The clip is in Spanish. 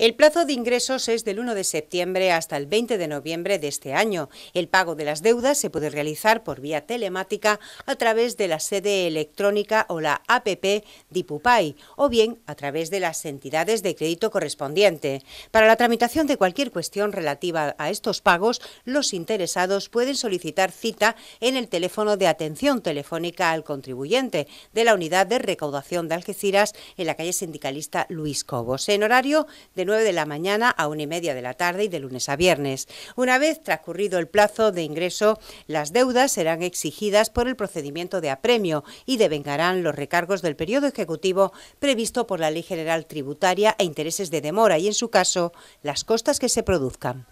El plazo de ingresos es del 1 de septiembre hasta el 20 de noviembre de este año. El pago de las deudas se puede realizar por vía telemática a través de la sede electrónica o la APP Dipupay o bien a través de las entidades de crédito correspondiente. Para la tramitación de cualquier cuestión relativa a estos pagos, los interesados pueden solicitar cita en el teléfono de atención telefónica al contribuyente de la unidad de recaudación de Algeciras en la calle sindicalista Luis Cobos en horario de 9 de la mañana a una y media de la tarde y de lunes a viernes. Una vez transcurrido el plazo de ingreso, las deudas serán exigidas por el procedimiento de apremio y devengarán los recargos del periodo ejecutivo previsto por la Ley General Tributaria e intereses de demora y, en su caso, las costas que se produzcan.